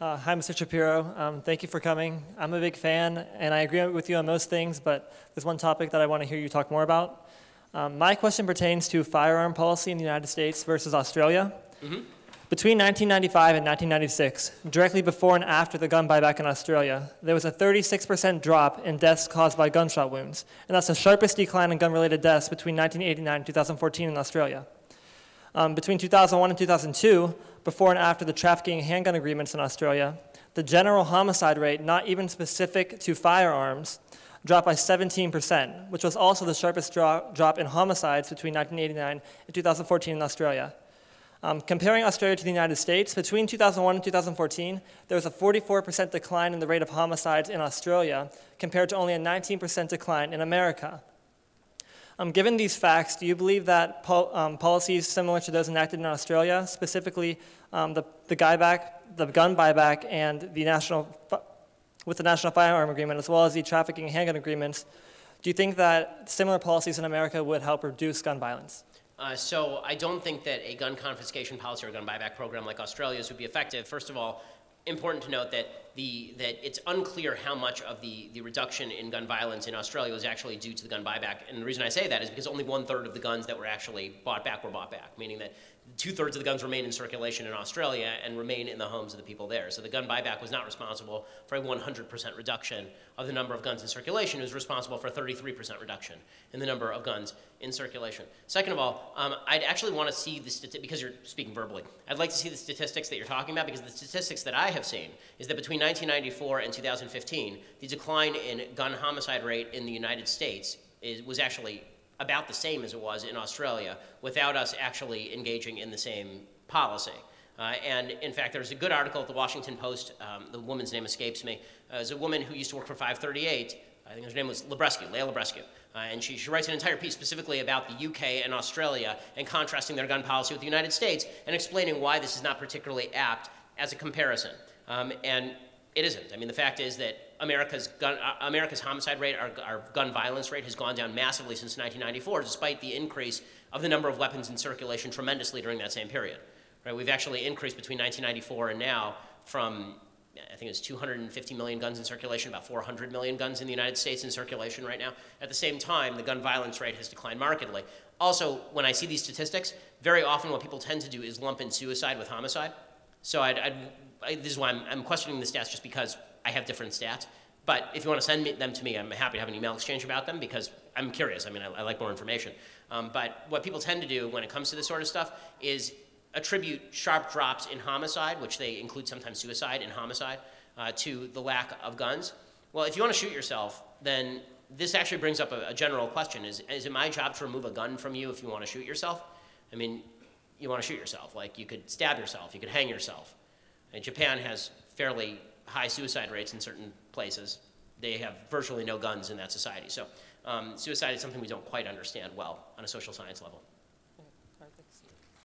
Uh, hi, Mr. Shapiro. Um, thank you for coming. I'm a big fan, and I agree with you on most things, but there's one topic that I want to hear you talk more about. Um, my question pertains to firearm policy in the United States versus Australia. Mm-hmm. Between 1995 and 1996, directly before and after the gun buyback in Australia, there was a 36% drop in deaths caused by gunshot wounds, and that's the sharpest decline in gun-related deaths between 1989 and 2014 in Australia. Um, between 2001 and 2002, before and after the trafficking handgun agreements in Australia, the general homicide rate, not even specific to firearms, dropped by 17%, which was also the sharpest drop, drop in homicides between 1989 and 2014 in Australia. Um, comparing Australia to the United States, between 2001 and 2014, there was a 44% decline in the rate of homicides in Australia compared to only a 19% decline in America. Um, given these facts, do you believe that pol um, policies similar to those enacted in Australia, specifically um, the, the, back, the gun buyback and the national, with the National Firearm Agreement, as well as the trafficking handgun agreements, do you think that similar policies in America would help reduce gun violence? Uh, so I don't think that a gun confiscation policy or a gun buyback program like Australia's would be effective. First of all, important to note that the that it's unclear how much of the the reduction in gun violence in Australia was actually due to the gun buyback. And the reason I say that is because only one third of the guns that were actually bought back were bought back, meaning that two thirds of the guns remain in circulation in Australia and remain in the homes of the people there. So the gun buyback was not responsible for a 100% reduction of the number of guns in circulation. It was responsible for a 33% reduction in the number of guns in circulation. Second of all, um, I'd actually want to see the statistics, because you're speaking verbally, I'd like to see the statistics that you're talking about because the statistics that I have seen is that between 1994 and 2015, the decline in gun homicide rate in the United States is, was actually about the same as it was in Australia without us actually engaging in the same policy. Uh, and in fact, there's a good article at the Washington Post. Um, the woman's name escapes me. Uh, it's a woman who used to work for 538. I think her name was Libresco, Leah Libresco. Uh, and she, she, writes an entire piece specifically about the UK and Australia and contrasting their gun policy with the United States and explaining why this is not particularly apt as a comparison. Um, and it isn't. I mean, the fact is that America's, gun, uh, America's homicide rate, our, our, gun violence rate, has gone down massively since 1994, despite the increase of the number of weapons in circulation tremendously during that same period. Right? We've actually increased between 1994 and now from, I think it's 250 million guns in circulation, about 400 million guns in the United States in circulation right now. At the same time, the gun violence rate has declined markedly. Also, when I see these statistics, very often what people tend to do is lump in suicide with homicide. So I'd, I'd, I, this is why I'm, I'm questioning the stats just because I have different stats. But if you want to send me, them to me, I'm happy to have an email exchange about them because I'm curious. I mean, I, I like more information. Um, but what people tend to do when it comes to this sort of stuff is attribute sharp drops in homicide, which they include sometimes suicide and homicide, uh, to the lack of guns. Well, if you want to shoot yourself, then this actually brings up a, a, general question. Is, is it my job to remove a gun from you if you want to shoot yourself? I mean, you want to shoot yourself. Like, you could stab yourself. You could hang yourself. And Japan has fairly high suicide rates in certain places. They have virtually no guns in that society. So um, suicide is something we don't quite understand well on a social science level.